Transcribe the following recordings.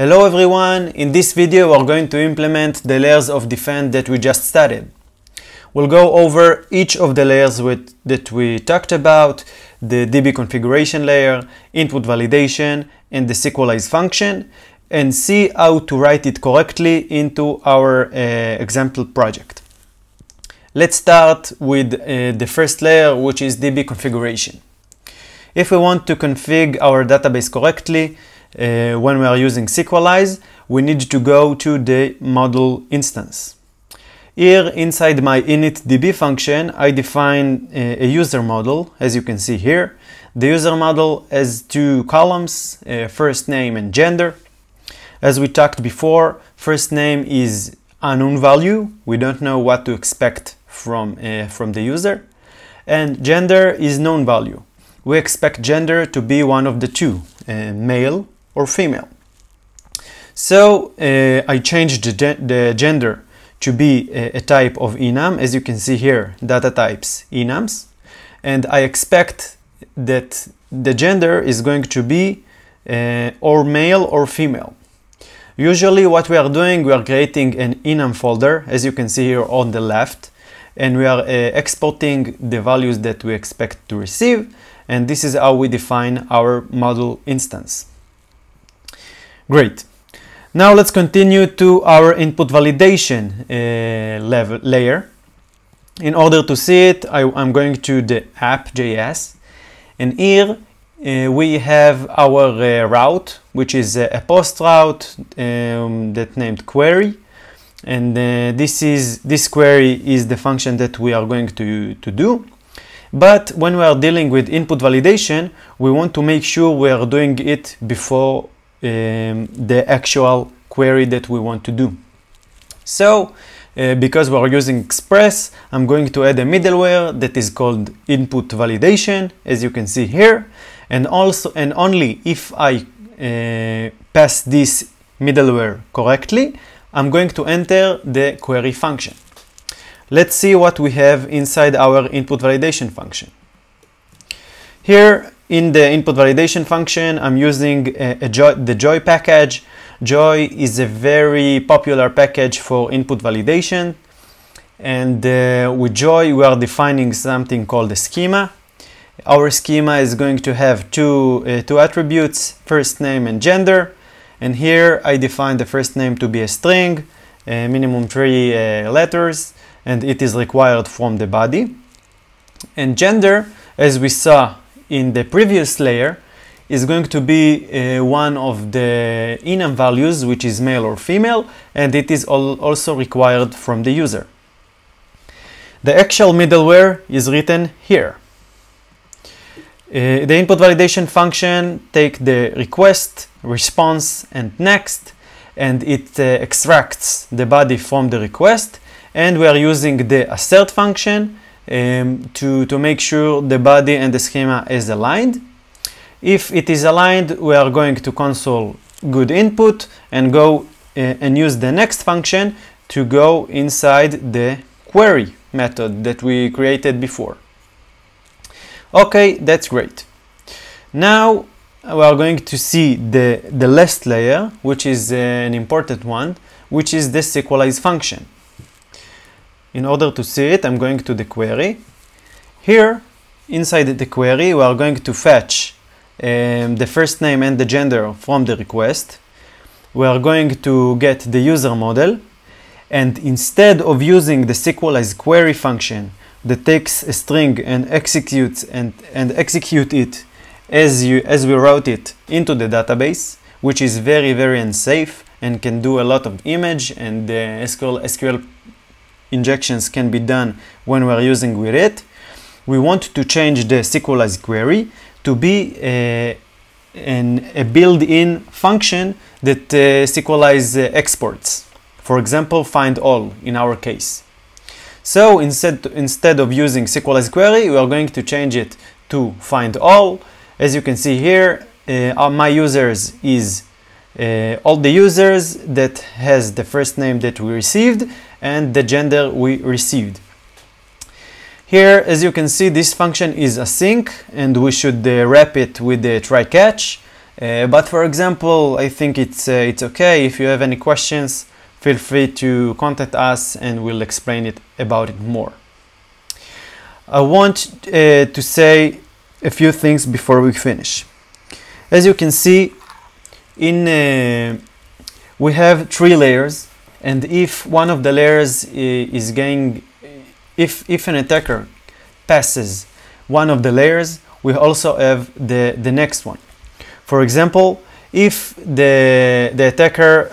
Hello everyone, in this video we're going to implement the layers of defend that we just studied. We'll go over each of the layers with, that we talked about, the DB configuration layer, input validation, and the sequelize function, and see how to write it correctly into our uh, example project. Let's start with uh, the first layer, which is DB configuration. If we want to configure our database correctly, uh, when we are using Sequelize, we need to go to the model instance. Here inside my initdb function, I define a, a user model, as you can see here. The user model has two columns, uh, first name and gender. As we talked before, first name is unknown value. We don't know what to expect from, uh, from the user. And gender is known value. We expect gender to be one of the two, uh, male or female. So uh, I changed the, the, gender to be a, a, type of enum, as you can see here, data types enums, and I expect that the gender is going to be uh, or male or female. Usually what we are doing, we are creating an enum folder, as you can see here on the left, and we are uh, exporting the values that we expect to receive, and this is how we define our model instance. Great. Now let's continue to our input validation uh, level layer. In order to see it, I, am going to the app.js and here uh, we have our uh, route, which is a post route um, that named query. And uh, this is this query is the function that we are going to, to do. But when we are dealing with input validation, we want to make sure we are doing it before um, the actual query that we want to do. So, uh, because we're using Express, I'm going to add a middleware that is called input validation, as you can see here. And also, and only if I uh, pass this middleware correctly, I'm going to enter the query function. Let's see what we have inside our input validation function. Here in the input validation function, I'm using a, a Joi, the Joi package. Joi is a very popular package for input validation. And uh, with Joi, we are defining something called a schema. Our schema is going to have two, uh, two attributes, first name and gender. And here I define the first name to be a string, minimum three uh, letters, and it is required from the body. And gender, as we saw in the previous layer is going to be uh, one of the enum values, which is male or female, and it is al also required from the user. The actual middleware is written here. Uh, the input validation function take the request, response, and next, and it uh, extracts the body from the request, and we are using the assert function um, to, to make sure the body and the schema is aligned. If it is aligned, we are going to console good input and go uh, and use the next function to go inside the query method that we created before. Okay, that's great. Now we are going to see the, the last layer, which is uh, an important one, which is the sequelize function. In order to see it, I'm going to the query. Here, inside the query, we are going to fetch um, the first name and the gender from the request. We are going to get the user model. And instead of using the Sequelize query function that takes a string and executes and, and execute it as, you, as we wrote it into the database, which is very, very unsafe and can do a lot of image and uh, SQL, SQL injections can be done when we're using with it. We want to change the Sequelize query to be a, an, a built-in function that uh, Sequelize uh, exports. For example, find all in our case. So instead, instead of using Sequelize query, we are going to change it to find all. As you can see here, uh, my users is uh, all the users that has the first name that we received and the gender we received. Here, as you can see, this function is async and we should uh, wrap it with the try catch. Uh, but for example, I think it's, uh, it's okay. If you have any questions, feel free to contact us and we'll explain it about it more. I want uh, to say a few things before we finish. As you can see, in uh, we have three layers, and if one of the layers is going, if if an attacker passes one of the layers, we also have the the next one. For example, if the the attacker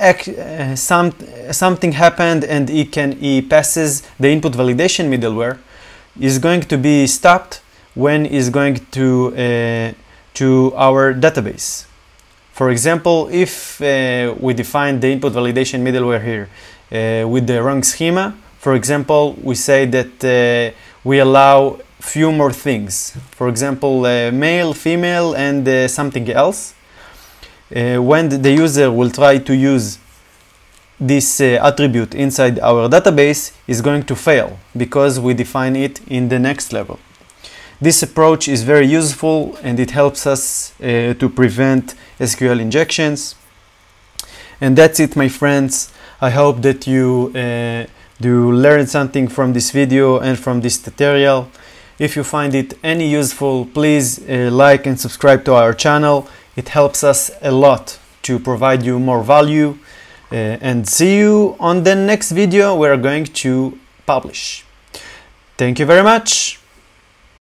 uh, some something happened and he can he passes the input validation middleware, is going to be stopped when is going to uh, to our database. For example, if uh, we define the input validation middleware here uh, with the wrong schema, for example, we say that uh, we allow few more things. For example, uh, male, female, and uh, something else. when the user will try to use this uh, attribute inside our database is going to fail because we define it in the next level. This approach is very useful and it helps us uh, to prevent SQL injections. And that's it, my friends. I hope that you uh, do learn something from this video and from this tutorial. If you find it any useful, please uh, like and subscribe to our channel. It helps us a lot to provide you more value uh, and see you on the next video we're going to publish. Thank you very much.